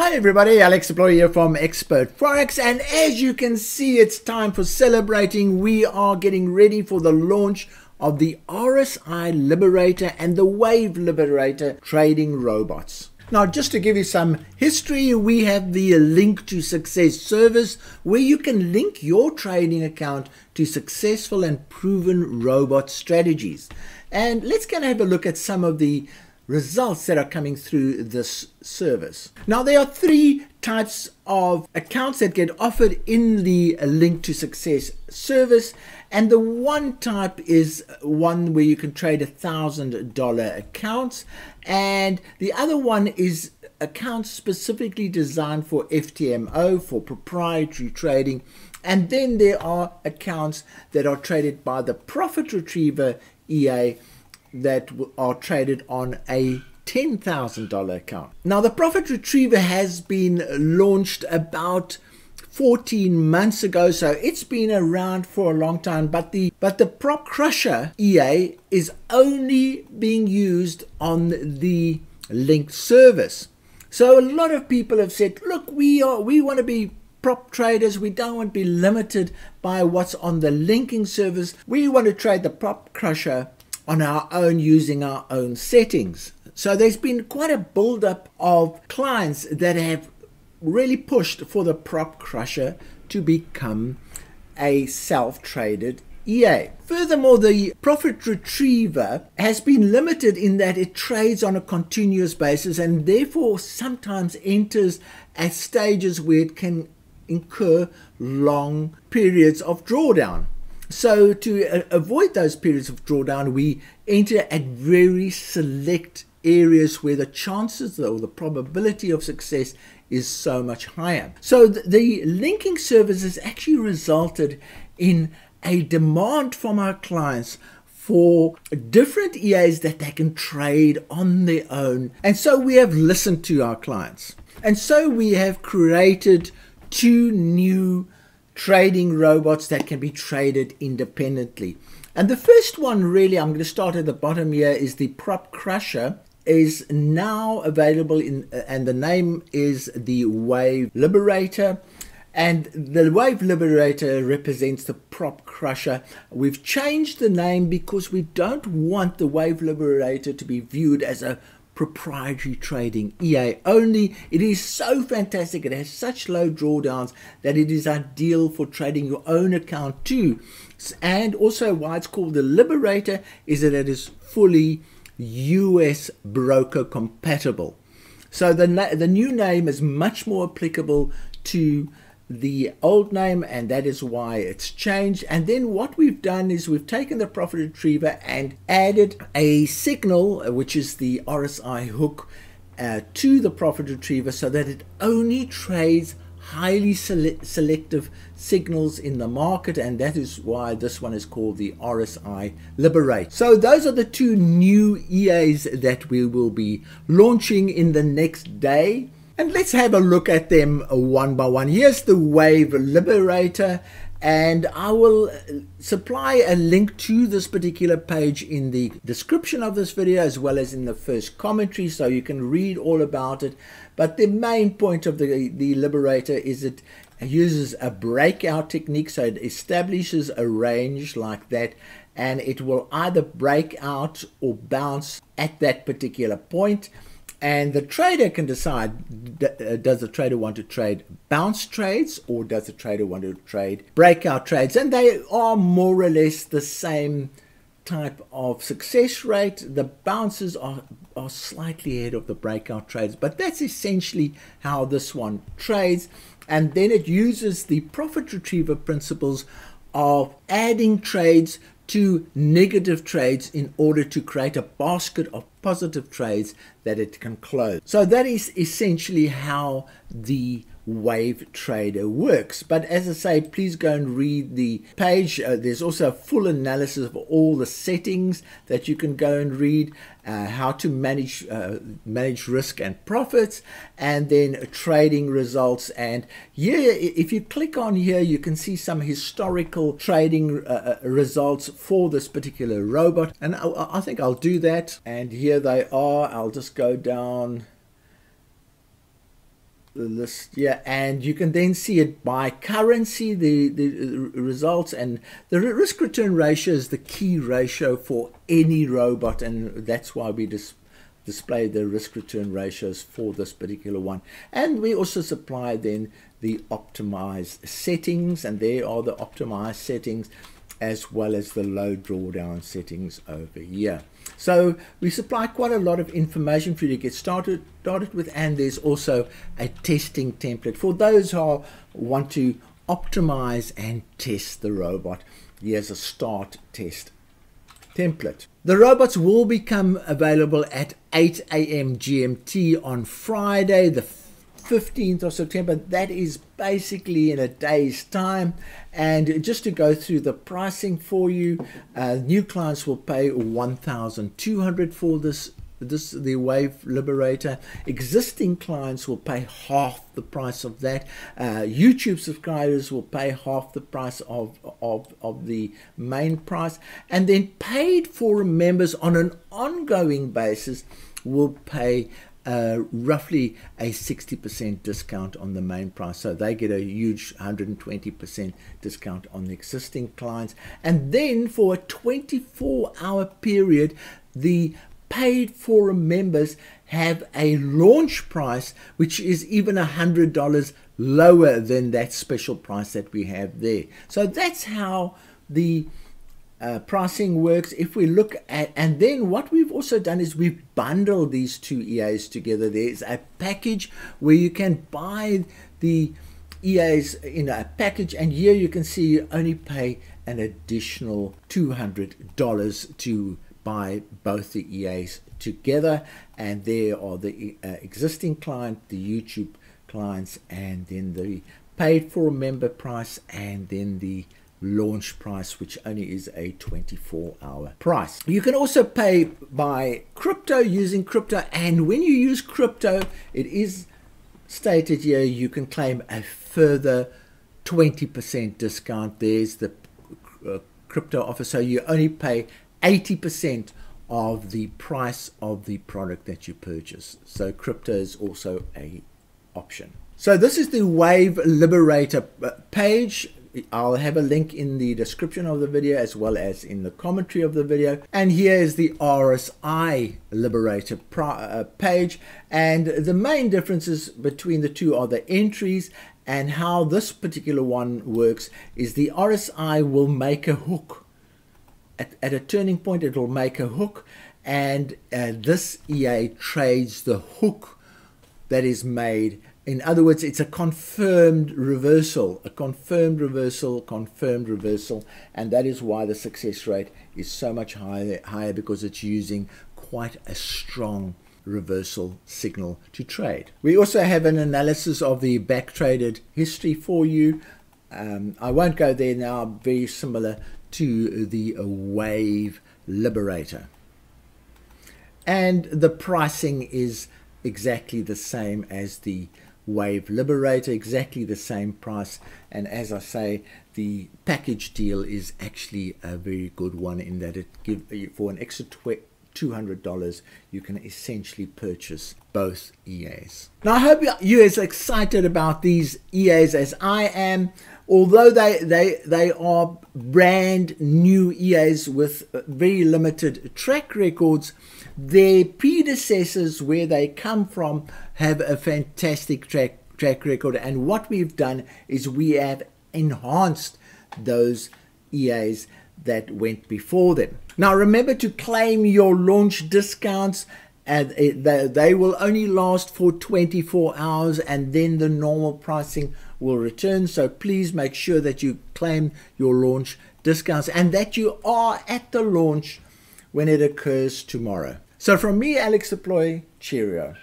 Hi everybody, Alex Deploy here from Expert4x and as you can see it's time for celebrating. We are getting ready for the launch of the RSI Liberator and the Wave Liberator trading robots. Now just to give you some history, we have the link to success service where you can link your trading account to successful and proven robot strategies. And let's kind of have a look at some of the results that are coming through this service. Now, there are three types of accounts that get offered in the Link to Success service. And the one type is one where you can trade a thousand dollar accounts, and the other one is accounts specifically designed for FTMO for proprietary trading. And then there are accounts that are traded by the Profit Retriever EA that are traded on a $10,000 account. Now, the Profit Retriever has been launched about 14 months ago, so it's been around for a long time. But the but the Prop Crusher EA is only being used on the linked service. So a lot of people have said, look, we are we want to be prop traders. We don't want to be limited by what's on the linking service. We want to trade the Prop Crusher on our own using our own settings. So there's been quite a build-up of clients that have really pushed for the prop crusher to become a self-traded EA. Furthermore, the profit retriever has been limited in that it trades on a continuous basis and therefore sometimes enters at stages where it can incur long periods of drawdown. So to uh, avoid those periods of drawdown, we enter at very select areas where the chances or the probability of success is so much higher. So the linking service has actually resulted in a demand from our clients for different EAs that they can trade on their own. And so we have listened to our clients. And so we have created two new trading robots that can be traded independently. And the first one, really, I'm going to start at the bottom here, is the Prop Crusher is now available in uh, and the name is the Wave Liberator and the Wave Liberator represents the prop crusher. We've changed the name because we don't want the Wave Liberator to be viewed as a proprietary trading EA only. It is so fantastic. It has such low drawdowns that it is ideal for trading your own account too. And also why it's called the Liberator is that it is fully US broker compatible. So the, the new name is much more applicable to the old name and that is why it's changed and then what we've done is we've taken the profit retriever and added a signal uh, which is the RSI hook uh, to the profit retriever so that it only trades highly sele selective signals in the market and that is why this one is called the RSI Liberate. So those are the two new EAs that we will be launching in the next day. And let's have a look at them one by one. Here's the Wave Liberator and I will supply a link to this particular page in the description of this video as well as in the first commentary so you can read all about it. But the main point of the, the Liberator is it uses a breakout technique so it establishes a range like that and it will either break out or bounce at that particular point and the trader can decide uh, does the trader want to trade bounce trades or does the trader want to trade breakout trades? And they are more or less the same type of success rate. The bounces are, are slightly ahead of the breakout trades, but that's essentially how this one trades. And then it uses the profit retriever principles of adding trades to negative trades in order to create a basket of positive trades that it can close. So that is essentially how the wave trader works. But as i say please go and read the page. Uh, there's also a full analysis of all the settings that you can go and read uh, how to manage uh, manage risk and profits and then trading results. And yeah if you click on here you can see some historical trading uh, uh, results for this particular robot. And I, I think I'll do that. And here they are. I'll just go down the list yeah and you can then see it by currency the the uh, results and the risk return ratio is the key ratio for any robot and that's why we dis display the risk return ratios for this particular one. And we also supply then the optimized settings and there are the optimized settings as well as the low drawdown settings over here. So we supply quite a lot of information for you to get started, started with and there's also a testing template for those who want to optimize and test the robot. Here's a start test template. The robots will become available at 8 a.m. GMT on Friday the 15th of September. That is basically in a day's time. And just to go through the pricing for you, uh, new clients will pay 1,200 for this this the wave liberator existing clients will pay half the price of that uh, youtube subscribers will pay half the price of, of of the main price and then paid for members on an ongoing basis will pay uh, roughly a 60% discount on the main price. So they get a huge 120% discount on the existing clients. And then for a 24 hour period, the paid for members have a launch price which is even a hundred dollars lower than that special price that we have there so that's how the uh, pricing works if we look at and then what we've also done is we've bundled these two EAs together. There's a package where you can buy the EAs in a package and here you can see you only pay an additional $200 to buy both the EAs together and there are the uh, existing client the YouTube clients and then the paid for member price and then the launch price, which only is a 24 hour price. You can also pay by crypto using crypto. And when you use crypto, it is stated here you can claim a further 20% discount. There's the uh, crypto offer. So you only pay 80% of the price of the product that you purchase. So crypto is also a option. So this is the Wave Liberator uh, page. I'll have a link in the description of the video as well as in the commentary of the video. And here is the RSI Liberator uh, page. And the main differences between the two are the entries and how this particular one works is the RSI will make a hook. At, at a turning point, it will make a hook. And uh, this EA trades the hook that is made in other words, it's a confirmed reversal, a confirmed reversal, confirmed reversal, and that is why the success rate is so much higher, higher because it's using quite a strong reversal signal to trade. We also have an analysis of the back traded history for you. Um, I won't go there now, very similar to the Wave Liberator. And the pricing is exactly the same as the Wave Liberator, exactly the same price. And as I say, the package deal is actually a very good one in that it give for an extra $200 you can essentially purchase both EAs. Now I hope you're as excited about these EAs as I am. Although they, they, they are brand new EAs with very limited track records, their predecessors, where they come from, have a fantastic track, track record. And what we've done is we have enhanced those EAs that went before them. Now, remember to claim your launch discounts. And they will only last for 24 hours and then the normal pricing will return. So please make sure that you claim your launch discounts and that you are at the launch when it occurs tomorrow. So from me, Alex Deploy, cheerio.